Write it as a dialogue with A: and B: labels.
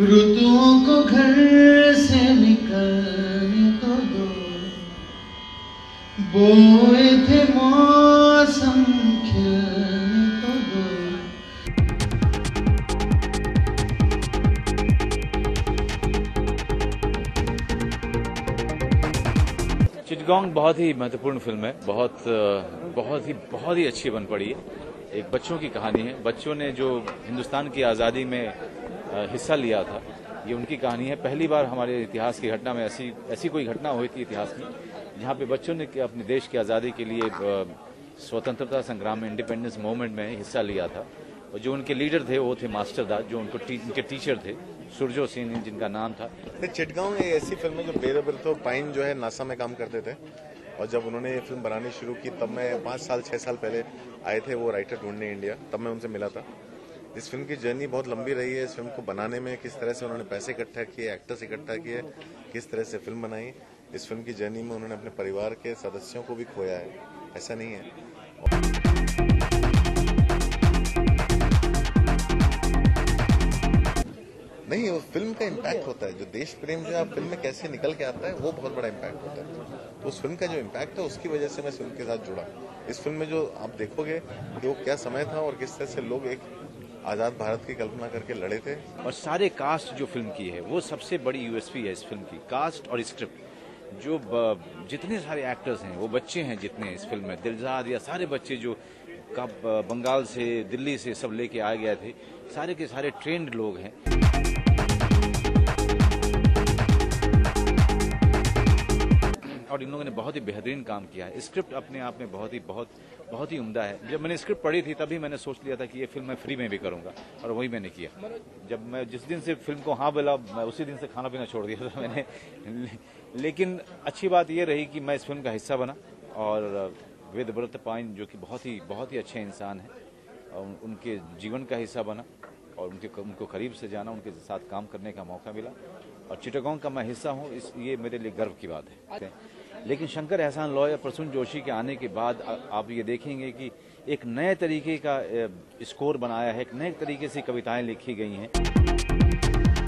A: ऋतुओं को घर
B: चिटगोंग बहुत ही महत्वपूर्ण फ़िल्म है। बहुत बहुत ही बहुत ही अच्छी बन पड़ी है। एक बच्चों की कहानी है। बच्चों ने जो हिंदुस्तान की आज़ादी में हिस्सा लिया था, ये उनकी कहानी है। पहली बार हमारे इतिहास की घटना में ऐसी ऐसी कोई घटना हुई थी इतिहास में, जहाँ पे बच्चों ने अपने देश की आज़ादी के लिए स्वतंत्रता संग्राम में, इंडिपेंडेंस मूवमेंट में हिस्सा लिया था। और जो उनके लीडर थे वो थे मास्टर दास जो उनको टी, उनके टीचर थे सुरजो सिंह जिनका नाम था।
C: चिटगांव ऐसी फ़िल्म है जो बेरबर तो पाइन जो है नासा में काम करते थे। और जब उन्होंने ये फ़िल्म बनानी शुरू की तब मैं पाँच साल छः साल पहले आए थे वो राइटर ढूँढने इंडिया तब मैं उनसे मिला था। इस फ़िल्म की जर्नी बहुत लंबी रही है इस फ़िल्म को बनाने में किस तरह से उन्होंने पैसे इकट्ठा किए एक्टर्स इकट्ठा किए किस तरह से फ़िल्म बनाई इस फ़िल्म की जर्नी में उन्होंने अपने परिवार के सदस्यों को भी खोया है ऐसा नहीं है। नहीं फ़िल्म का इम्पैक्ट होता है। जो देश प्रेम जो है फ़िल्म में कैसे निकल के आता है, वो बहुत बड़ा इम्पैक्ट होता है। तो उस फ़िल्म का जो इम्पैक्ट है, उसकी वजह से मैं फ़िल्म के साथ जुड़ा। इस फ़िल्म में जो आप देखोगे कि वो क्या समय था और किस तरह से लोग एक आज़ाद भारत की कल्पना करके लड़े थे।
B: और सारे कास्ट जो फ़िल्म की है, वो सबसे बड़ी यूएसपी है इस फ़िल्म की। कास्ट और स्क्रिप्ट जो जितने सारे एक्टर्स हैं, वो बच्चे हैं जितने इस फ़िल्म में। दिलजाद या सारे बच्चे जो कब, बंगाल से, दिल्ली से सब लेके आ गए थे, सारे के सारे ट्रेंड लोग हैं। और इन लोगों ने बहुत ही बेहतरीन काम किया है। स्क्रिप्ट अपने आप में बहुत ही बहुत बहुत ही उम्दा है। जब मैंने स्क्रिप्ट पढ़ी थी तभी मैंने सोच लिया था कि ये फ़िल्म मैं फ्री में भी करूँगा और वही मैंने किया। जब मैं जिस दिन से फ़िल्म को हाँ बोला मैं उसी दिन से खाना पीना छोड़ दिया था मैंने। लेकिन अच्छी बात यह रही कि मैं इस फ़िल्म का हिस्सा बना और वेद व्रत पाइन जो कि बहुत ही बहुत ही अच्छे इंसान हैं और उनके जीवन का हिस्सा बना और उनके उनको करीब से जाना उनके साथ काम करने का मौका मिला। और चिटगांव का मैं हिस्सा हूँ इस ये मेरे लिए गर्व की बात है। लेकिन शंकर एहसान लॉय प्रसून जोशी के आने के बाद आ- आप ये देखेंगे कि एक नए तरीके का स्कोर बनाया है, एक नए तरीके से कविताएँ लिखी गई हैं।